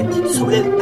own, uh, so